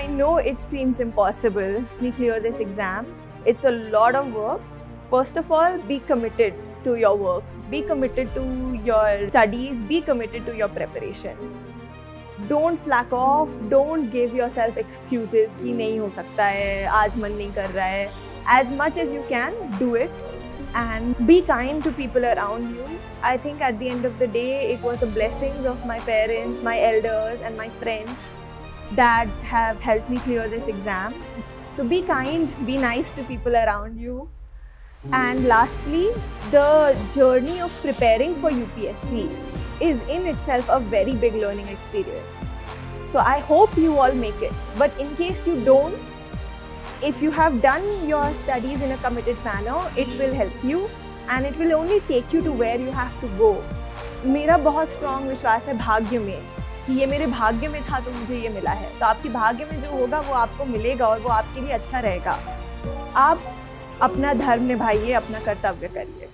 I know it seems impossible to clear this exam. It's a lot of work. First of all, be committed to your work, be committed to your studies, be committed to your preparation. Don't slack off, don't give yourself excuses कि नहीं हो सकता है, आज मन नहीं कर रहा है. As much as you can, do it and be kind to people around you. I think at the end of the day, it was the blessings of my parents, my elders, and my friends that have helped me clear this exam. So be kind, be nice to people around you. And lastly, the journey of preparing for UPSC is in itself a very big learning experience. So I hope you all make it. But in case you don't, if you have done your studies in a committed manner, it will help you and it will only take you to where you have to go. मेरा बहुत strong विश्वास है भाग्य में कि ये मेरे भाग्य में था तो मुझे ये मिला है। तो आपके भाग्य में जो होगा, वो आपको मिलेगा और वो आपके लिए अच्छा रहेगा। आप अपना धर्म निभाइए, अपना कर्तव्य करिए।